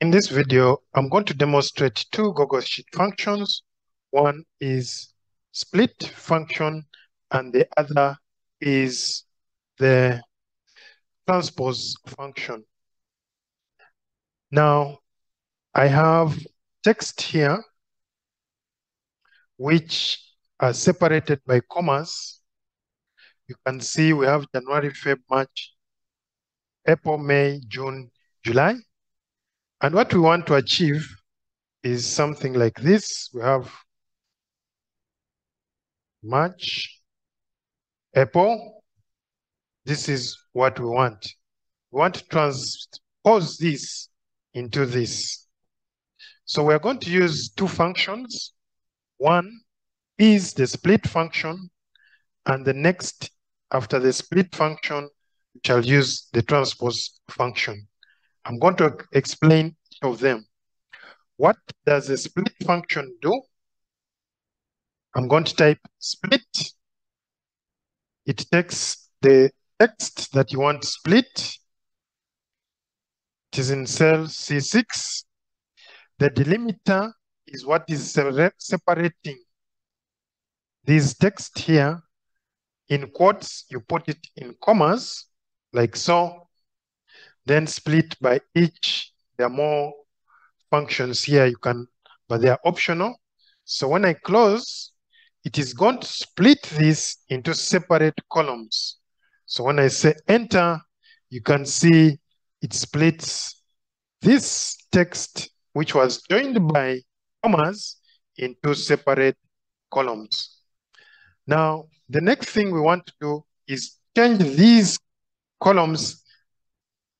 In this video, I'm going to demonstrate two Google Sheet functions. One is split function and the other is the transpose function. Now, I have text here which are separated by commas. You can see we have January, February, March, April, May, June, July. And what we want to achieve is something like this. We have March, April. This is what we want. We want to transpose this into this. So we're going to use two functions. One is the split function, and the next after the split function, we shall use the transpose function. I'm going to explain each of them. What does the split function do? I'm going to type split. It takes the text that you want to split. It is in cell C6. The delimiter is what is separating this text here. In quotes, you put it in commas, like so then split by each. There are more functions here you can, but they are optional. So when I close, it is going to split this into separate columns. So when I say enter, you can see it splits this text, which was joined by commas, in two separate columns. Now, the next thing we want to do is change these columns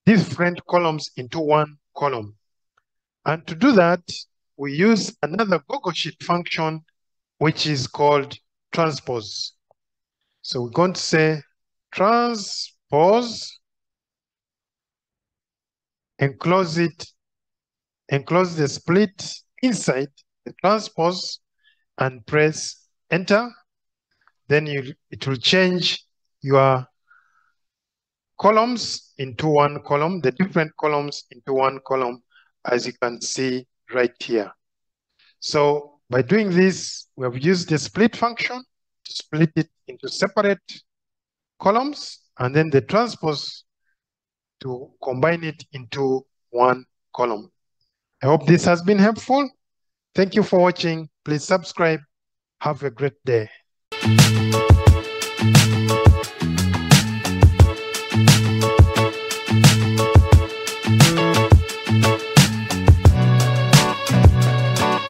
different columns into one column. And to do that, we use another Google Sheet function, which is called transpose. So we're going to say transpose, enclose it, enclose the split inside the transpose and press enter. Then you, it will change your columns into one column, the different columns into one column, as you can see right here. So by doing this, we have used the split function to split it into separate columns, and then the transpose to combine it into one column. I hope this has been helpful. Thank you for watching. Please subscribe. Have a great day.